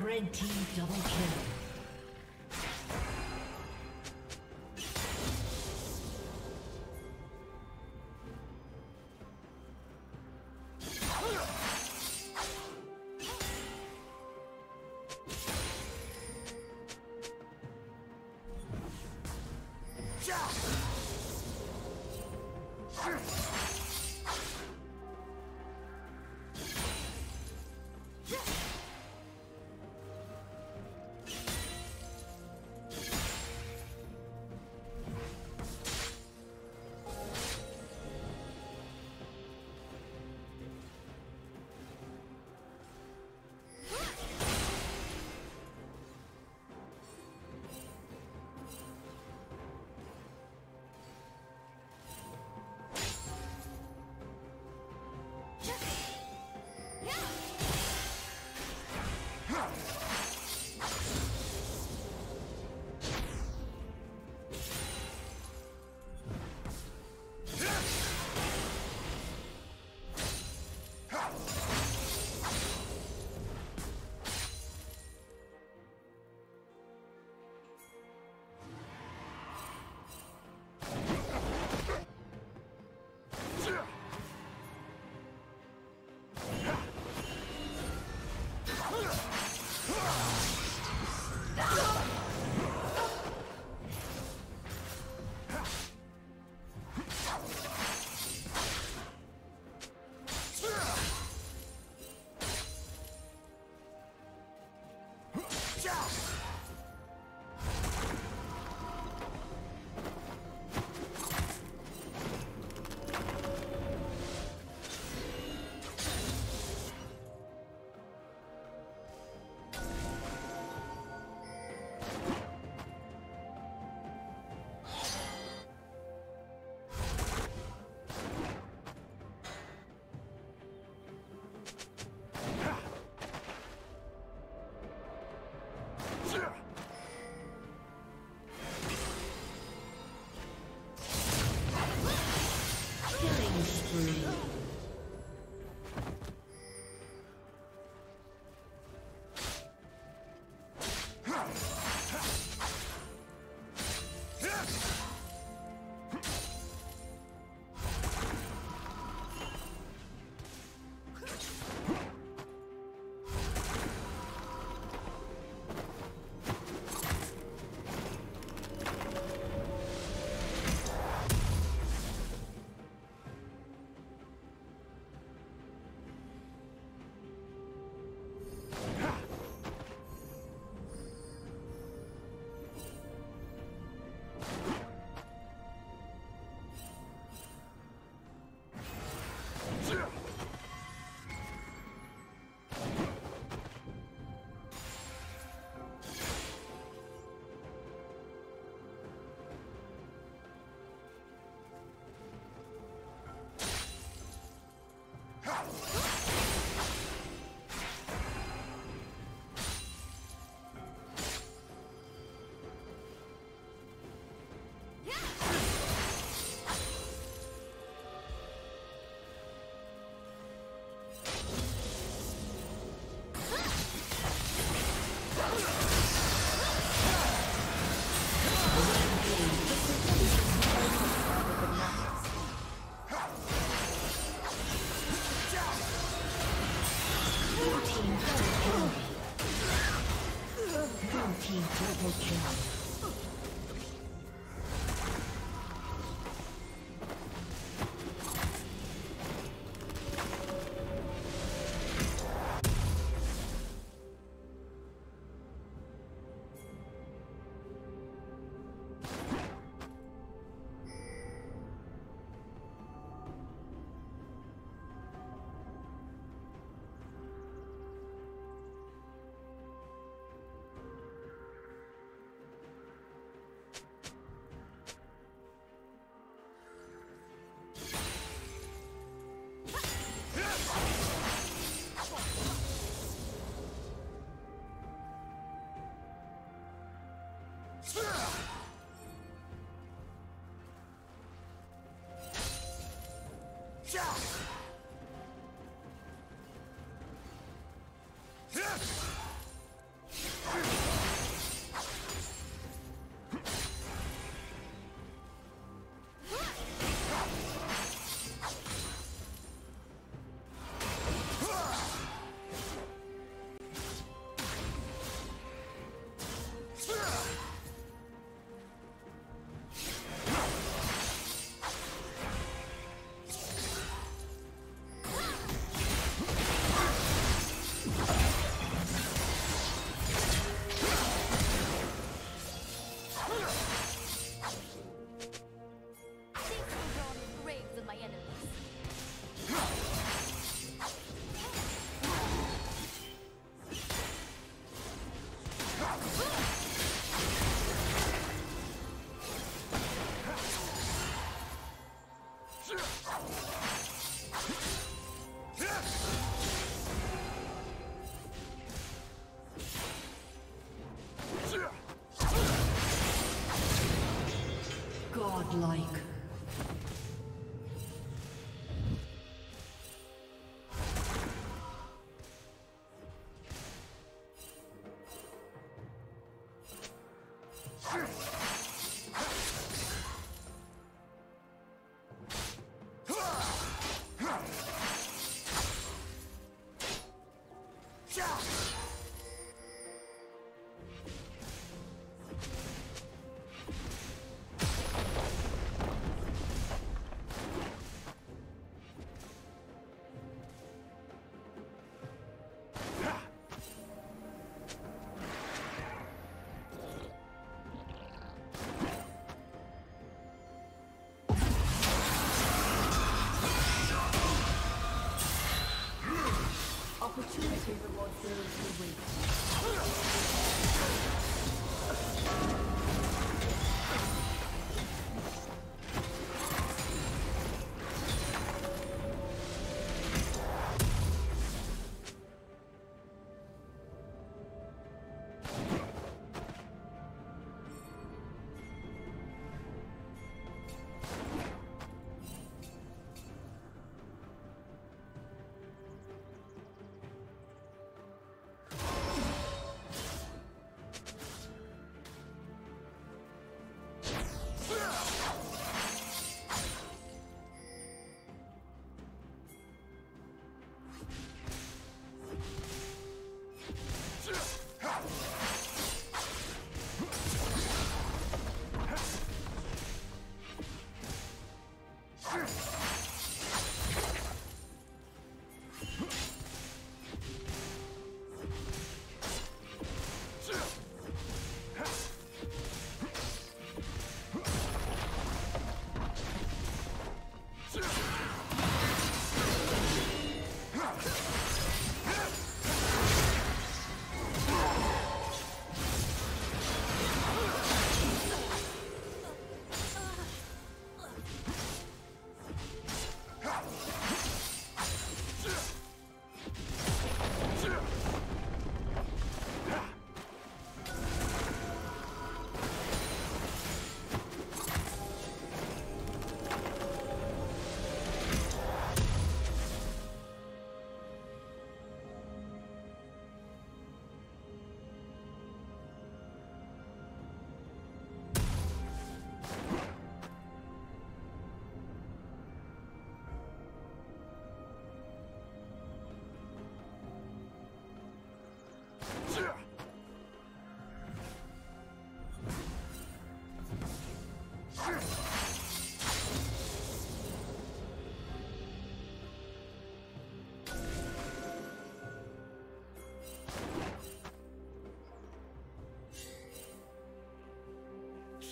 Red team double kill. Yeah! double kill. Godlike. Opportunity rewards those who wait.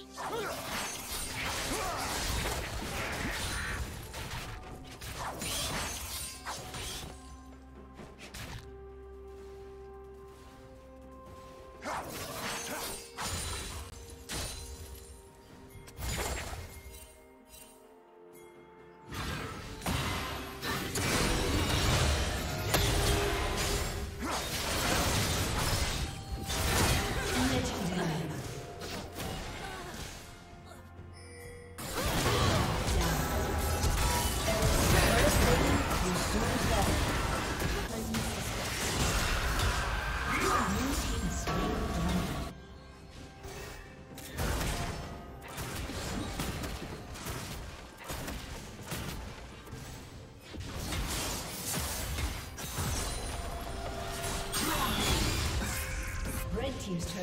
Team's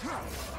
Huh?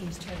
Shut